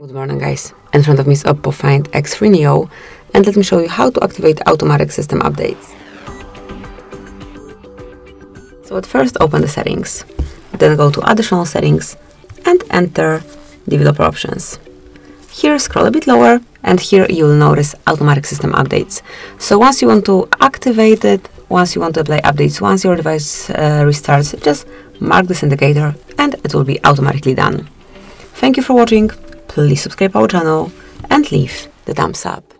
Good morning guys, in front of me is Oppo Find X3 Neo and let me show you how to activate automatic system updates. So at first open the settings, then go to additional settings and enter developer options. Here scroll a bit lower and here you will notice automatic system updates. So once you want to activate it, once you want to apply updates, once your device uh, restarts, just mark this indicator and it will be automatically done. Thank you for watching please subscribe our channel and leave the thumbs up.